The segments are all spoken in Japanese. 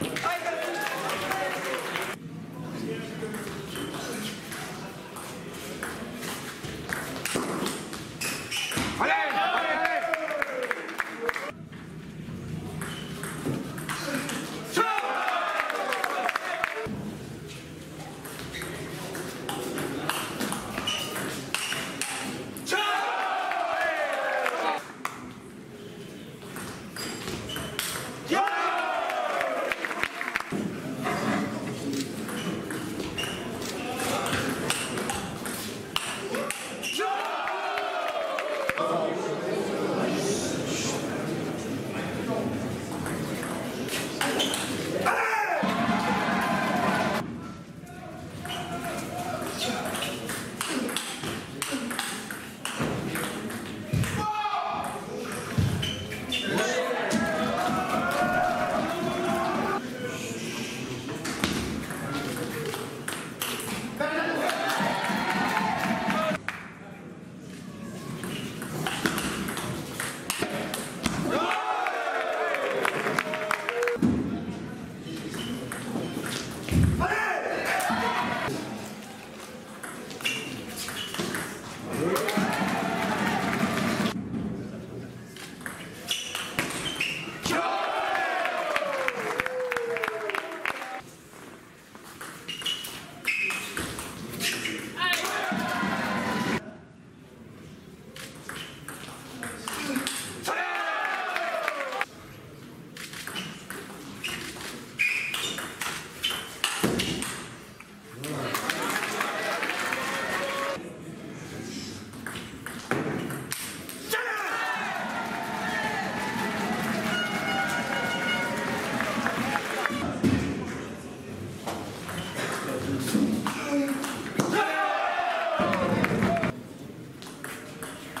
Oi.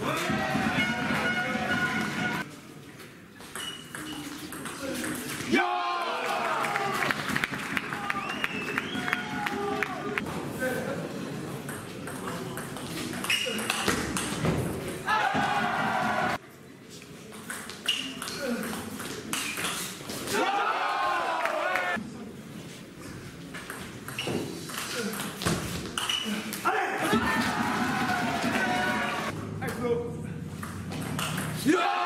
Woo! Ah!